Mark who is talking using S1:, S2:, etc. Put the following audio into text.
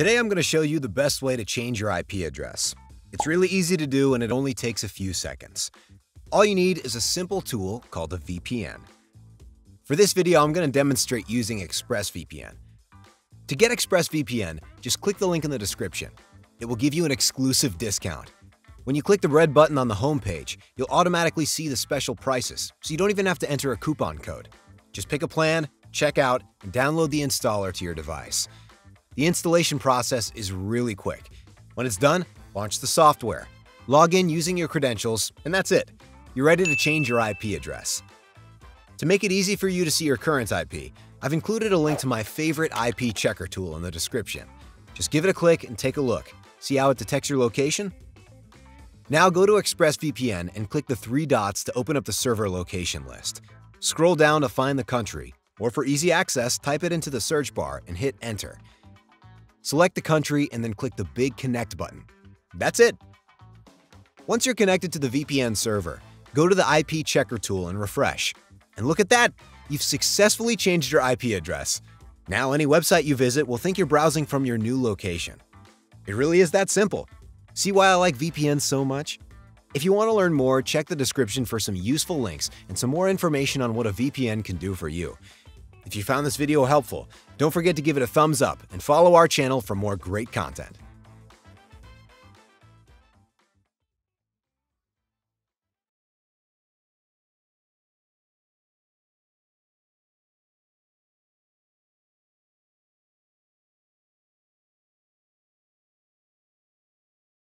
S1: Today I'm going to show you the best way to change your IP address. It's really easy to do and it only takes a few seconds. All you need is a simple tool called a VPN. For this video, I'm going to demonstrate using ExpressVPN. To get ExpressVPN, just click the link in the description. It will give you an exclusive discount. When you click the red button on the homepage, you'll automatically see the special prices, so you don't even have to enter a coupon code. Just pick a plan, check out, and download the installer to your device. The installation process is really quick. When it's done, launch the software. Log in using your credentials, and that's it. You're ready to change your IP address. To make it easy for you to see your current IP, I've included a link to my favorite IP checker tool in the description. Just give it a click and take a look. See how it detects your location? Now go to ExpressVPN and click the three dots to open up the server location list. Scroll down to find the country, or for easy access, type it into the search bar and hit enter. Select the country and then click the big connect button. That's it! Once you're connected to the VPN server, go to the IP checker tool and refresh. And look at that! You've successfully changed your IP address. Now any website you visit will think you're browsing from your new location. It really is that simple. See why I like VPN so much? If you want to learn more, check the description for some useful links and some more information on what a VPN can do for you. If you found this video helpful, don't forget to give it a thumbs up and follow our channel for more great content.